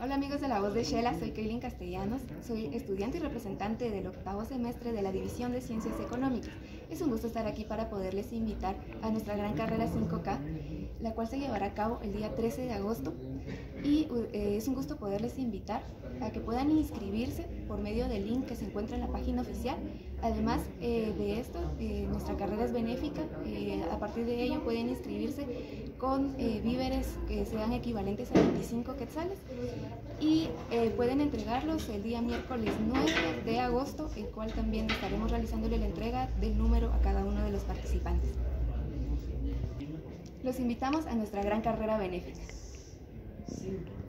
Hola amigos de La Voz de Shela, soy Kaylin Castellanos, soy estudiante y representante del octavo semestre de la División de Ciencias Económicas. Es un gusto estar aquí para poderles invitar a nuestra gran carrera 5K, la cual se llevará a cabo el día 13 de agosto y eh, es un gusto poderles invitar a que puedan inscribirse por medio del link que se encuentra en la página oficial. Además eh, de esto, eh, nuestra carrera es benéfica, a partir de ello pueden inscribirse con víveres que sean equivalentes a 25 quetzales y eh, pueden entregarlos el día miércoles 9 de agosto, el cual también estaremos realizándole la entrega del número a cada uno de los. Los invitamos a nuestra gran carrera benéfica.